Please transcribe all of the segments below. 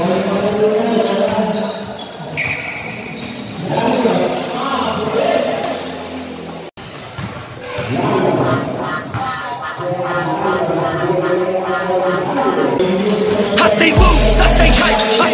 I stay loose, I stay hype, I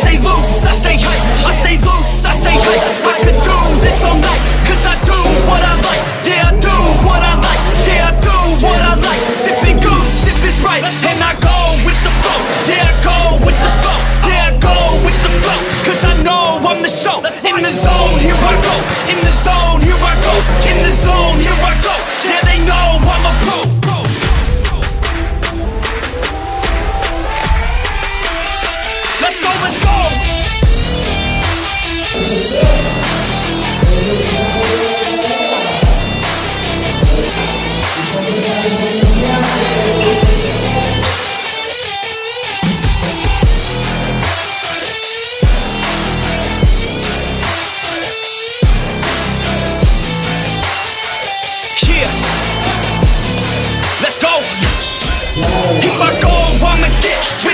최